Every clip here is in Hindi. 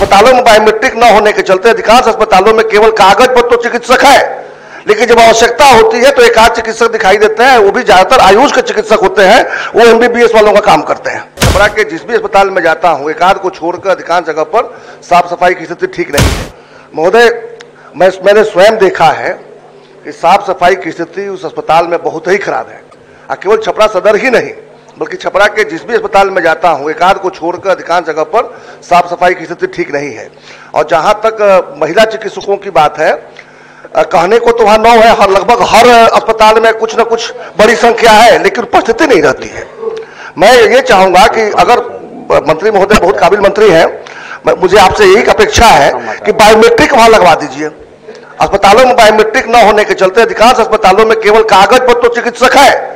अस्पतालों में बायोमेट्रिक न होने के चलते अधिकांश अस्पतालों में केवल कागज़ पर तो चिकित्सक है, लेकिन जब आवश्यकता होती है तो एक आध चिकित्सक दिखाई देते हैं, वो भी ज़्यादातर आयुष के चिकित्सक होते हैं, वो एमबीबीएस वालों का काम करते हैं। छपरा के जिस भी अस्पताल में जाता हूँ एक आध को छोड़कर अधिकांश जगह पर साफ़ सफ़ाई की स्थिति ठीक नहीं है। महोदय, मैं, मैंने स्वयं देखा है कि साफ़ सफ़ाई की स्थिति उस अस्पताल में बहुत ही खराब है। और केवल छपरा सदर ही नहीं बल्कि छपरा के जिस भी अस्पताल में जाता हूँ, एकाध को छोड़कर अधिकांश जगह पर साफ़ सफ़ाई की स्थिति ठीक नहीं है। और जहाँ तक महिला चिकित्सकों की बात है कहने को तो वहाँ नौ है, हर, लगभग हर अस्पताल में कुछ न कुछ बड़ी संख्या है, लेकिन उपस्थिति नहीं रहती है। मैं ये चाहूँगा कि अगर मंत्री महोदय बहुत काबिल मंत्री हैं मुझे आपसे यही अपेक्षा है कि बायोमेट्रिक वहाँ लगवा दीजिए। अस्पतालों में बायोमेट्रिक न होने के चलते अधिकांश अस्पतालों में केवल कागज़ पर तो चिकित्सक है।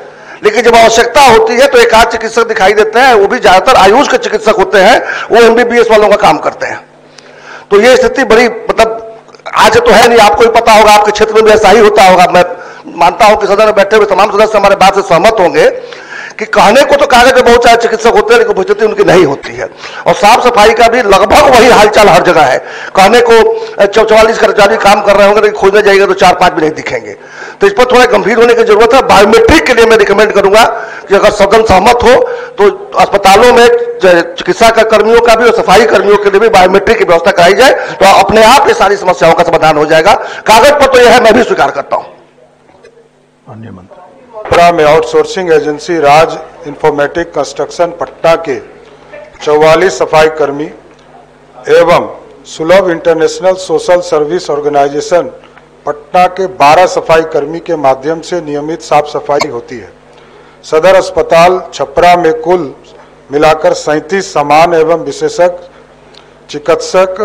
लेकिन जब आवश्यकता होती है तो एक आध चिकित्सक दिखाई देते हैं, वो भी ज़्यादातर आयुष के चिकित्सक होते हैं, वो एमबीबीएस वालों का काम करते हैं। तो ये स्थिति बड़ी मतलब आज तो है नहीं, आपको भी पता होगा, आपके क्षेत्र में भी ऐसा ही होता होगा। मैं मानता हूँ कि सदन में बैठे हुए तमाम सदस्य हमारे बात से सहमत होंगे कि कहने को तो कागज़ पे बहुत सारे चिकित्सक होते हैं, लेकिन उपस्थिति उनकी नहीं होती है। और साफ़ सफ़ाई का भी लगभग वही हालचाल हर जगह है। कहने को चौवालीस कर्मचारी काम कर रहे होंगे, लेकिन खोजने जाएगा तो चार पाँच भी नहीं दिखेंगे। तो इस पर थोड़ा गंभीर होने की ज़रूरत है। बायोमेट्रिक के लिए मैं रिकमेंड करूँगा कि अगर सदन सहमत हो तो अस्पतालों में चिकित्सा का कर्मियों का भी और सफ़ाई कर्मियों के लिए भी बायोमेट्रिक की व्यवस्था कराई जाए तो अपने आप ये सारी समस्याओं का समाधान हो जाएगा। कागज़ पर तो यह है, मैं भी स्वीकार करता हूँ। छपरा में outsourcing agency Raj informatic construction पट्टा के 44 सफ़ाई कर्मी एवं Sulabh international social service organisation Patna के 12 सफ़ाई कर्मी के माध्यम से नियमित साफ़ सफ़ाई होती है। सदर अस्पताल छपरा में कुल मिलाकर सैंतीस समान एवं विशेषज्ञ चिकित्सक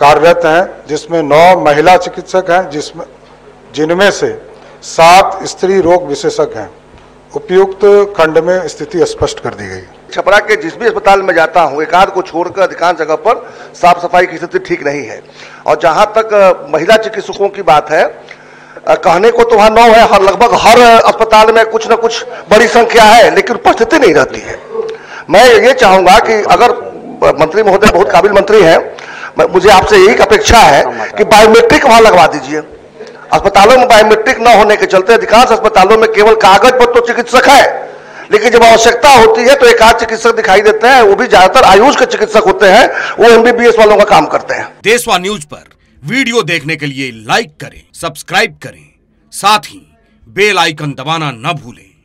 कार्यरत हैं, जिसमें नौ महिला चिकित्सक हैं, जिसमें जिनमें से सात स्त्री रोग विशेषज्ञ हैं। उपयुक्त खंड में स्थिति स्पष्ट कर दी गई। छपरा के जिस भी अस्पताल में जाता हूँ एकाध को छोड़कर अधिकांश जगह पर साफ़ सफ़ाई की स्थिति ठीक नहीं है। और जहाँ तक महिला चिकित्सकों की बात है कहने को तो वहाँ नौ है हर लगभग हर अस्पताल में कुछ न कुछ बड़ी संख्या है लेकिन उपस्थिति नहीं रहती है। मैं ये चाहूँगा कि अगर मंत्री महोदय बहुत काबिल मंत्री हैं मुझे आपसे यही अपेक्षा है कि बायोमेट्रिक वहाँ लगवा दीजिए। अस्पतालों में बायोमेट्रिक न होने के चलते अधिकांश अस्पतालों में केवल कागज़ पर तो चिकित्सक है। लेकिन जब आवश्यकता होती है तो एक आध चिकित्सक दिखाई देते हैं। वो भी ज़्यादातर आयुष के चिकित्सक होते हैं। वो एमबीबीएस वालों का काम करते हैं। देशवा न्यूज़ पर वीडियो देखने के लिए लाइक करें, सब्सक्राइब करें। साथ ही बेल आइकन दबाना न भूलें।